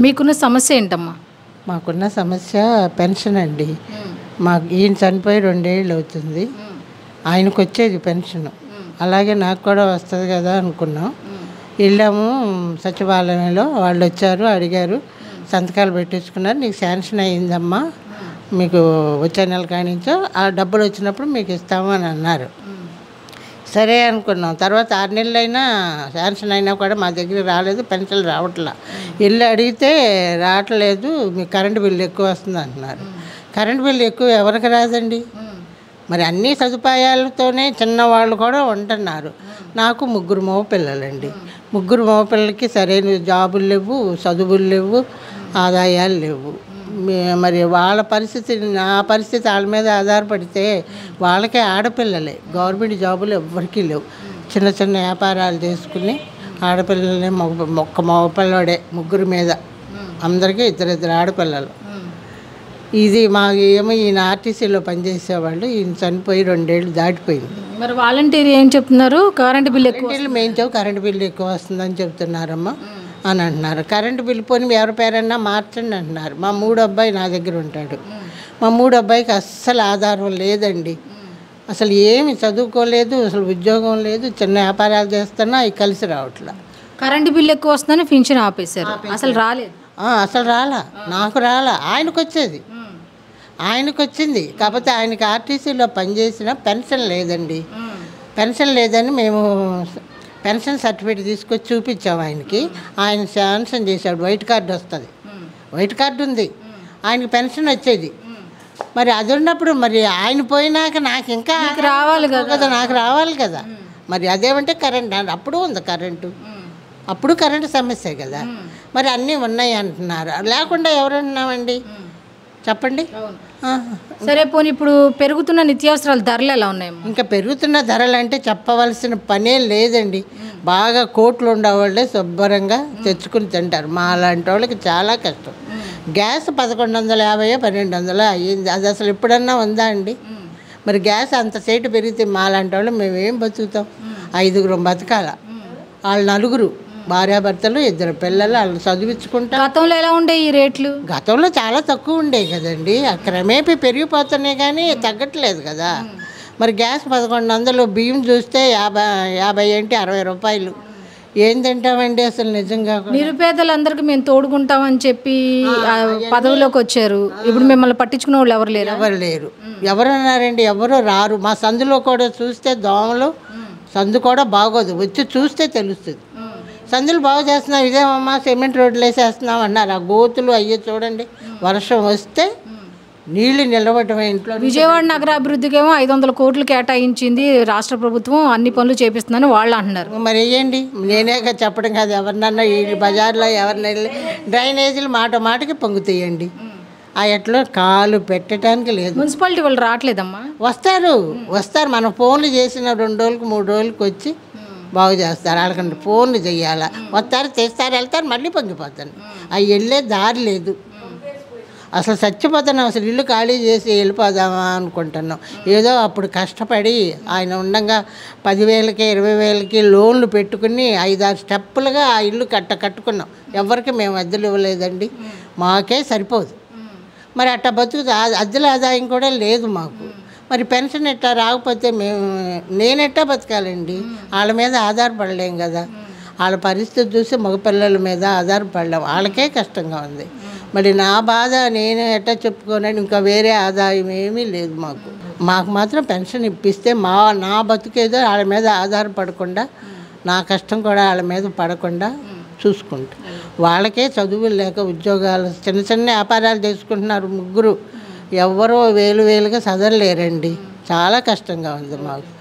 మీకున్న సమస్య ఏంటమ్మా? మాకున్న సమస్య పెన్షన్ అండి. మాకు ఈయన చనిపోయి రెండేళ్ళు అవుతుంది. ఆయనకు వచ్చేది పెన్షన్. అలాగే నాకు కూడా వస్తుంది కదా అనుకున్నాం. వెళ్ళాము సచివాలయంలో. వాళ్ళు వచ్చారు అడిగారు. సంతకాలు పెట్టించుకున్నారు. నీకు శాంక్షన్ అయ్యిందమ్మా. మీకు వచ్చే నెల కానించో ఆ డబ్బులు వచ్చినప్పుడు మీకు ఇస్తాము అని అన్నారు. సరే అనుకున్నాం. తర్వాత ఆరు నెలలు అయినా శాంక్షన్ అయినా కూడా మా దగ్గర రాలేదు పెన్షన్ రావట్లా. వెళ్ళి అడిగితే రావట్లేదు మీ కరెంటు బిల్లు ఎక్కువ వస్తుంది అంటున్నారు. కరెంటు బిల్లు ఎక్కువ ఎవరికి రాదండి? మరి అన్ని సదుపాయాలతోనే చిన్నవాళ్ళు కూడా ఉంటున్నారు. నాకు ముగ్గురు మగ పిల్లలండి. ముగ్గురు మగ పిల్లలకి సరైన జాబులు లేవు చదువులు లేవు ఆదాయాలు లేవు. మరి వాళ్ళ పరిస్థితి నా పరిస్థితి వాళ్ళ మీద ఆధారపడితే వాళ్ళకే ఆడపిల్లలే. గవర్నమెంట్ జాబులు ఎవ్వరికీ లేవు. చిన్న చిన్న వ్యాపారాలు చేసుకుని ఆడపిల్లలే మగ ఒక్క మగపిల్లడే ముగ్గురు మీద. అందరికీ ఇద్దరిద్దరు ఆడపిల్లలు. ఇది మా ఏమో ఈయన ఆర్టీసీలో పనిచేసేవాళ్ళు. ఈయన చనిపోయి రెండేళ్ళు దాటిపోయింది. మరి వాలంటీర్ ఏం చెప్తున్నారు? కరెంటు బిల్ ఎక్కువ మేము కరెంట్ బిల్లు ఎక్కువ వస్తుందని చెప్తున్నారమ్మా. అని అంటున్నారు. కరెంటు బిల్లు పోని ఎవరి పేరన్నా మార్చండి అంటున్నారు. మా మూడు అబ్బాయి నా దగ్గర ఉంటాడు. మా మూడు అబ్బాయికి అస్సలు ఆధారం లేదండి. అసలు ఏమి చదువుకోలేదు అసలు ఉద్యోగం లేదు చిన్న వ్యాపారాలు చేస్తున్నా అవి కలిసి రావట్లా. కరెంటు బిల్ ఎక్కువ వస్తుందని పింఛన్ ఆపేశారు. అసలు రాలేదు. అసలు రాలా. నాకు రాలా. ఆయనకు వచ్చేది ఆయనకు వచ్చింది కాకపోతే ఆయనకి ఆర్టీసీలో పనిచేసిన పెన్షన్ లేదండి. పెన్షన్ లేదని మేము పెన్షన్ సర్టిఫికేట్ తీసుకొచ్చి చూపించాము ఆయనకి. ఆయన శాంక్షన్ చేశాడు. వైట్ కార్డు వస్తుంది. వైట్ కార్డు ఉంది. ఆయనకి పెన్షన్ వచ్చేది. మరి అది ఉన్నప్పుడు మరి ఆయన పోయినాక నాకు ఇంకా రావాలి కదా. కదా నాకు రావాలి కదా. మరి అదేమంటే కరెంట్ అప్పుడు ఉంది కరెంటు. అప్పుడు కరెంటు సమస్య కదా. మరి అన్నీ ఉన్నాయి అంటున్నారు. లేకుండా ఎవరన్నామండి చెప్పండి. సరే పోనీ ఇప్పుడు పెరుగుతున్న నిత్యావసరాల ధరలు ఎలా ఉన్నాయమ్మా ఇంకా పెరుగుతున్న ధరలు అంటే చెప్పవలసిన పనే లేదండి. బాగా కోట్లు ఉండేవాళ్ళే శుభ్రంగా తెచ్చుకుని తింటారు. మా అలాంటి వాళ్ళకి చాలా కష్టం. గ్యాస్ పదకొండు వందల యాభై పన్నెండు వందలు అయ్యింది. అది అసలు ఎప్పుడన్నా ఉందా అండి? మరి గ్యాస్ అంత సేటు పెరిగితే మా లాంటి వాళ్ళు మేమేం బతుకుతాం? ఐదుగురం బతకాల. వాళ్ళు నలుగురు. భార్యాభర్తలు ఇద్దరు పిల్లలు వాళ్ళు చదివించుకుంటా. గతంలో ఎలా ఉండే ఈ రేట్లు? గతంలో చాలా తక్కువ ఉండేవి కదండి. క్రమేపీ పెరిగిపోతున్నాయి కానీ తగ్గట్లేదు కదా. మరి గ్యాస్ పదకొండు వందలు బియ్యం చూస్తే యాభై యాభై ఏంటి అరవై రూపాయలు. ఏం తింటామండి అసలు నిజంగా? నిరుపేదలందరికీ మేము తోడుకుంటామని చెప్పి పదవిలోకి వచ్చారు. ఇప్పుడు మిమ్మల్ని పట్టించుకునే వాళ్ళు ఎవరు లేరు? ఎవరు లేరు. ఎవరు అన్నారండి ఎవరు రారు. మా సందులో కూడా చూస్తే దోమలు సందు కూడా బాగోదు. వచ్చి చూస్తే తెలుస్తుంది. సందులు బాగు చేస్తున్నాం ఇదేమమ్మా సిమెంట్ రోడ్లు వేసేస్తున్నాం అన్నారు. ఆ గోతులు అయ్యో చూడండి వర్షం వస్తే నీళ్ళు నిలబడటమే ఇంట్లో విజయవాడ నగర అభివృద్ధికేమో ఐదు వందల కోట్లు కేటాయించింది రాష్ట్ర ప్రభుత్వం అన్ని పనులు చేపిస్తుందని వాళ్ళు అంటున్నారు. మరి వేయండి నేనేగా చెప్పడం కాదు ఎవరినన్నా ఈ బజార్లో ఎవరిని వెళ్ళి డ్రైనేజీలు మాట మాటకి పొంగుతాయండి. ఆ ఎట్లో కాలు పెట్టడానికి లేదు. మున్సిపాలిటీ వాళ్ళు రావట్లేదమ్మా. వస్తారు వస్తారు. మనం ఫోన్లు చేసిన రెండు రోజులకు మూడు రోజులకు వచ్చి బాగు చేస్తారు. వాళ్ళకంటే ఫోన్లు చేయాలా? వస్తారు తెస్తారు వెళ్తారు మళ్ళీ పొంగిపోతాను. అవి వెళ్ళే దారి లేదు. అసలు చచ్చిపోతాను అసలు ఇల్లు ఖాళీ చేసి వెళ్ళిపోదామా అనుకుంటున్నాం. ఏదో అప్పుడు కష్టపడి ఆయన ఉండగా పదివేలకి ఇరవై వేలకి లోన్లు పెట్టుకుని ఐదారు స్టెప్పులుగా ఆ ఇల్లు కట్ట కట్టుకున్నాం. ఎవరికి మేము అద్దెలు ఇవ్వలేదండి. మాకే సరిపోదు. మరి అట్ట బతుకు అద్దెల ఆదాయం కూడా లేదు మాకు. మరి పెన్షన్ ఎట్టా రాకపోతే మేము నేనెట్టా బతకాలండి? వాళ్ళ మీద ఆధారపడలేం కదా. వాళ్ళ పరిస్థితి చూసి మగపిల్లల మీద ఆధారపడలేం. వాళ్ళకే కష్టంగా ఉంది. మరి నా బాధ నేను ఎట్టా చెప్పుకోనని ఇంకా వేరే ఆదాయం ఏమీ లేదు మాకు. మాకు మాత్రం పెన్షన్ ఇప్పిస్తే మా నా బతుకేదో వాళ్ళ మీద ఆధారపడకుండా నా కష్టం కూడా వాళ్ళ మీద పడకుండా చూసుకుంటా. వాళ్ళకే చదువులు లేక ఉద్యోగాలు చిన్న చిన్న వ్యాపారాలు చేసుకుంటున్నారు ముగ్గురు. ఎవరో వేలు వేలుగా చదవలేరండి చాలా కష్టంగా ఉంది మాకు.